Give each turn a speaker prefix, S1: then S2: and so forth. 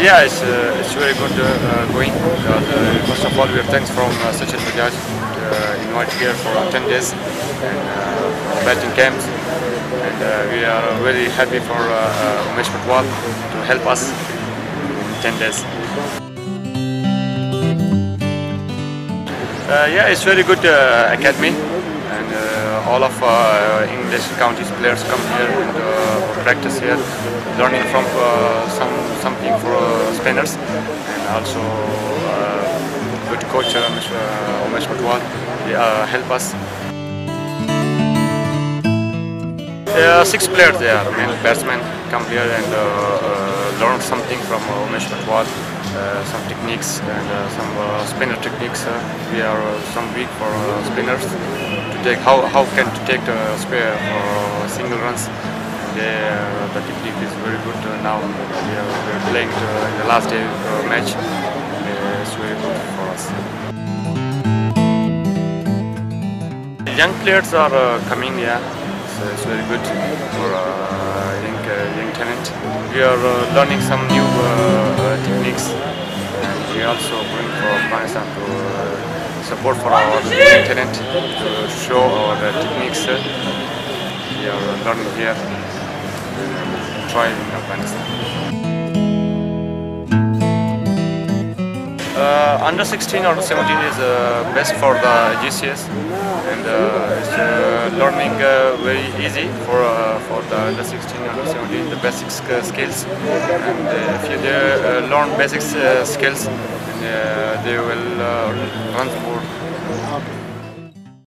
S1: yeah, it's, uh, it's very good uh, uh, going. Uh, first of all, we are thanks from uh, Bajaj uh, invite here for 10 days and uh, batting camps. And uh, we are very happy for uh, uh, Umesh Patwal to help us in 10 days. Uh, yeah, it's very good uh, academy and uh, all of uh, English counties players come here and uh, practice here, learning from uh, some something for uh, spinners and also uh, good coach uh. Umesh Patwal uh, help us. Uh, six players there, main batsmen come here and learn something from uh, Umesh Patwal, uh, some techniques and uh, some uh, spinner techniques. Uh, we are uh, some weak for uh, spinners to take how how can to take the spare for uh, single runs. They, uh, the technique is very good uh, now. We are, we are playing uh, in the last day uh, match. Uh, it's very good for us. Young players are uh, coming, yeah. So it's very good for uh, We are uh, learning some new uh, uh, techniques. And we also going for Afghanistan to uh, support for our talent to show our uh, techniques. we are learning here. Uh, try in Afghanistan. Uh, under 16 or 17 is uh, best for the GCS and uh, learning uh, very easy for uh, for the under 16 or 17 the basic sk- skills. And uh, if you they, learn basic skills they will run for